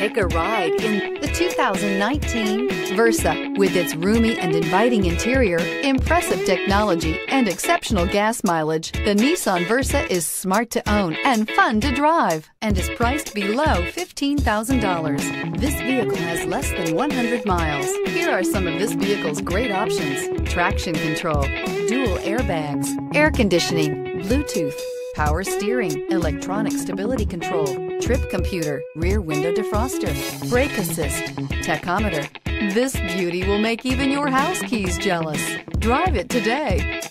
Take a ride in the 2019 Versa. With its roomy and inviting interior, impressive technology, and exceptional gas mileage, the Nissan Versa is smart to own and fun to drive and is priced below $15,000. This vehicle has less than 100 miles. Here are some of this vehicle's great options. Traction control, dual airbags, air conditioning, Bluetooth, power steering, electronic stability control, trip computer, rear window defroster, brake assist, tachometer. This beauty will make even your house keys jealous. Drive it today.